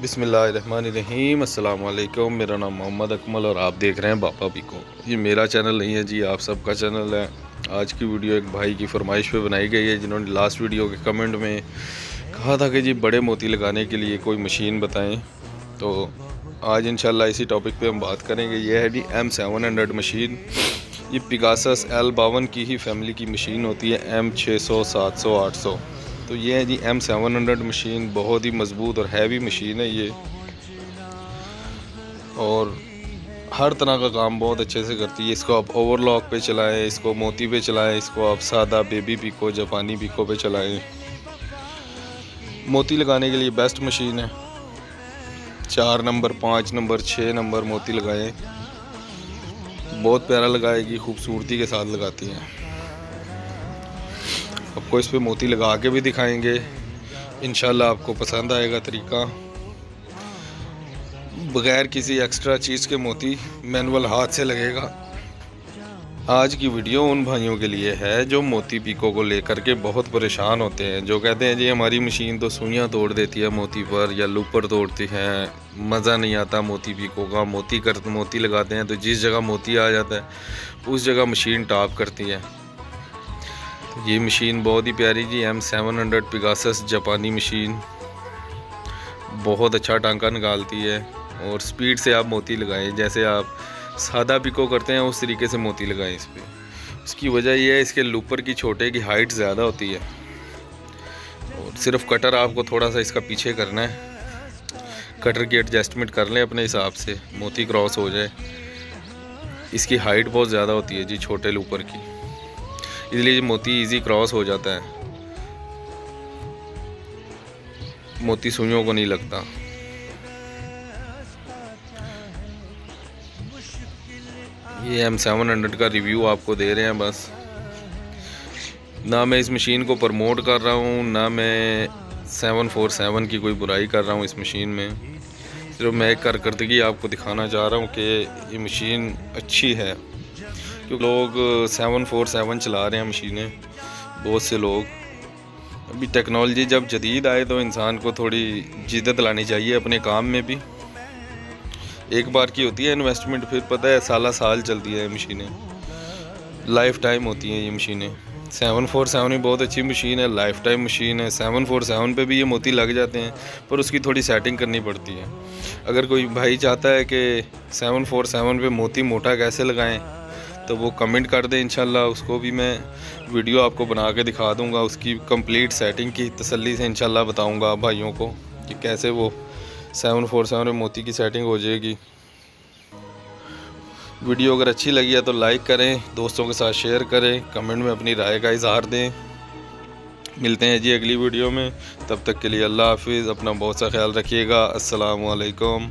बिसमीम अल्लाम मेरा नाम मोहम्मद अकमल और आप देख रहे हैं बापा पिको। ये मेरा चैनल नहीं है जी, आप सबका चैनल है। आज की वीडियो एक भाई की फरमाइश पे बनाई गई है, जिन्होंने लास्ट वीडियो के कमेंट में कहा था कि जी, बड़े मोती लगाने के लिए कोई मशीन बताएँ। तो आज इंशाल्लाह इसी टॉपिक पे हम बात करेंगे। ये है G M seven hundred machine. ये पिगासस एल बावन की ही फैमिली की मशीन होती है एम छः सौ, सात सौ, आठ सौ। तो ये है G M seven hundred machine बहुत ही मज़बूत और हैवी मशीन है ये। और हर तरह का काम बहुत अच्छे से करती है। इसको आप ओवरलॉक पे चलाएँ, इसको मोती पे चलाएँ, इसको आप सादा बेबी पिको जापानी पिको पे चलाएँ। मोती लगाने के लिए बेस्ट मशीन है। चार नंबर पाँच नंबर छः नंबर मोती लगाएँ। बहुत प्यारा लगाएगी, खूबसूरती के साथ लगाती हैं। आपको इस पर मोती लगा के भी दिखाएँगे। इन आपको पसंद आएगा तरीका। बग़ैर किसी एक्स्ट्रा चीज़ के मोती मैनुअल हाथ से लगेगा। आज की वीडियो उन भाइयों के लिए है जो मोती पीको को लेकर के बहुत परेशान होते हैं, जो कहते हैं, जी, हमारी मशीन तो सुइयाँ तोड़ देती है मोती पर या लूपर तोड़ती है। मज़ा नहीं आता मोती पीको का, मोती कर, मोती लगाते हैं तो जिस जगह मोती आ जाता है, उस जगह मशीन टॉप करती है। ये मशीन बहुत ही प्यारी G M seven hundred Pegasus जापानी मशीन। बहुत अच्छा टांका निकालती है और स्पीड से आप मोती लगाएँ, जैसे आप सादा पिको करते हैं, उस तरीके से मोती लगाएँ इस पर उसकी वजह यह है, इसके लूपर की छोटे की हाइट ज़्यादा होती है। और सिर्फ़ कटर आपको थोड़ा सा इसका पीछे करना है। कटर की एडजस्टमेंट कर लें अपने हिसाब से, मोती क्रॉस हो जाए। इसकी हाइट बहुत ज़्यादा होती है जी, छोटे लूपर की। इसलिए मोती इजी क्रॉस हो जाता है। मोती सुइयों को नहीं लगता। ये हम सेवन हंड्रेड का रिव्यू आपको दे रहे हैं बस। ना मैं इस मशीन को प्रमोट कर रहा हूँ, ना मैं सेवन फोर सेवन की कोई बुराई कर रहा हूँ इस मशीन में। सिर्फ़ मैं एक कारकर्दगी आपको दिखाना चाह रहा हूँ कि ये मशीन अच्छी है। क्योंकि लोग सेवन फोर सेवन चला रहे हैं मशीनें, बहुत से लोग। अभी टेक्नोलॉजी जब जदीद आए तो इंसान को थोड़ी जिद्दत लानी चाहिए अपने काम में भी। एक बार की होती है इन्वेस्टमेंट फिर पता है साल साल चलती है ये मशीनें। लाइफ टाइम होती हैं ये मशीनें। सेवन फोर सेवन भी बहुत अच्छी मशीन है लाइफ टाइम मशीन है। सेवन फोर सेवन पर भी ये मोती लग जाते हैं, पर उसकी थोड़ी सेटिंग करनी पड़ती है। अगर कोई भाई चाहता है कि सेवन फोर सेवन पर मोती मोटा कैसे लगाएँ तो वो कमेंट कर दें इंशाल्लाह, उसको भी मैं वीडियो आपको बना के दिखा दूँगा, उसकी कंप्लीट सेटिंग की तसल्ली से इंशाल्लाह बताऊँगा भाइयों को कि कैसे वो सेवन फोर सेवन में मोती की सेटिंग हो जाएगी। वीडियो अगर अच्छी लगी है तो लाइक करें, दोस्तों के साथ शेयर करें कमेंट में अपनी राय का इजहार दें। मिलते हैं जी अगली वीडियो में, तब तक के लिए अल्लाह हाफिज़, अपना बहुत सा ख्याल रखिएगा असलकम